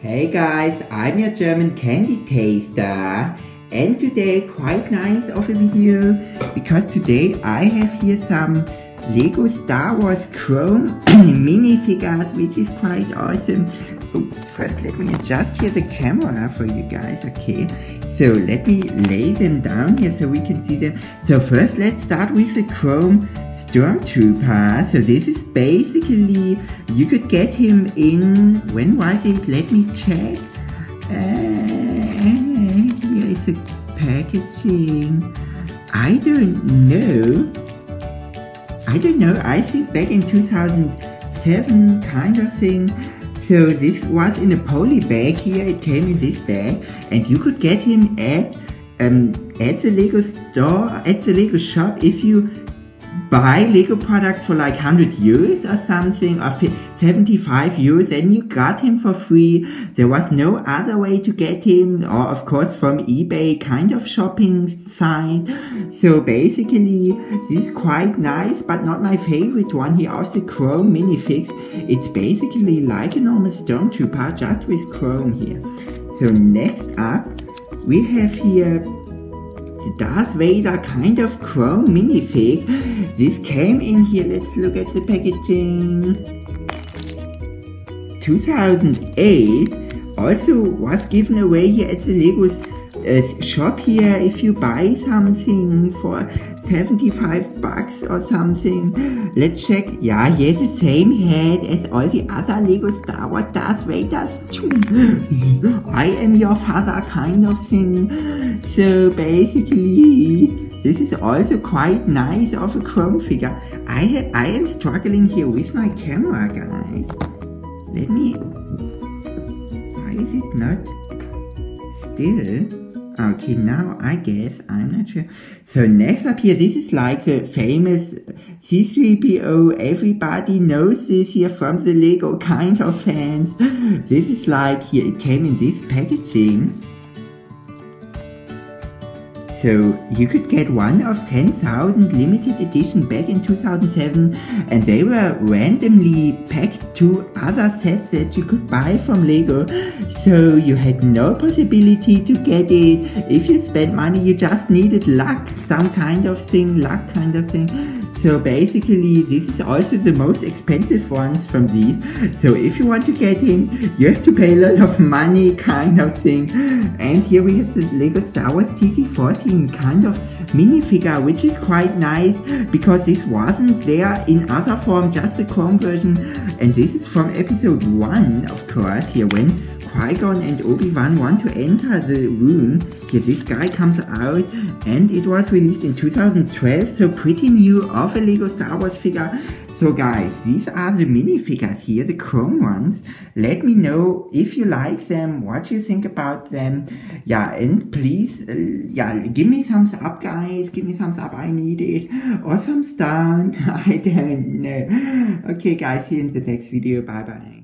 Hey guys, I'm your German candy taster and today quite nice of a video because today I have here some Lego Star Wars Chrome minifigures which is quite awesome. First let me adjust here the camera for you guys, okay. So let me lay them down here so we can see them. So first let's start with the Chrome Stormtrooper. So this is basically, you could get him in, when was it? Let me check. Uh, here is the packaging. I don't know. I don't know, I think back in 2007 kind of thing. So this was in a poly bag here, it came in this bag. And you could get him at um, at the Lego store, at the Lego shop if you buy Lego products for like 100 euros or something or 75 euros and you got him for free. There was no other way to get him or of course from eBay kind of shopping site. So basically this is quite nice but not my favorite one here also chrome minifigs. It's basically like a normal stormtrooper just with chrome here. So next up we have here Darth Vader kind of chrome minifig. This came in here, let's look at the packaging. 2008 also was given away here at the Legos uh, shop here if you buy something for 75 bucks or something. Let's check. Yeah, he has the same head as all the other Lego Star Wars Darth Vader's. I am your father kind of thing. So basically, this is also quite nice of a chrome figure. I, I am struggling here with my camera, guys. Let me... Why is it not still? Okay, now I guess, I'm not sure. So next up here, this is like the famous C3PO, everybody knows this here from the Lego kind of fans. This is like here, it came in this packaging. So you could get one of 10,000 limited edition back in 2007 and they were randomly packed to other sets that you could buy from Lego. So you had no possibility to get it. If you spent money you just needed luck, some kind of thing, luck kind of thing. So basically this is also the most expensive ones from these. So if you want to get in, you have to pay a lot of money kind of thing. And here we have the Lego Star Wars TC-14 kind of minifigure which is quite nice because this wasn't there in other form, just the Chrome version. And this is from episode 1 of course, here when Qui-Gon and Obi-Wan want to enter the room. Here this guy comes out and it was released in 2012, so pretty new of a Lego Star Wars figure. So guys, these are the minifigures here, the chrome ones. Let me know if you like them, what you think about them. Yeah, and please, uh, yeah, give me thumbs up guys, give me thumbs up, I need it. Or thumbs down, I don't know. Okay guys, see you in the next video, bye bye.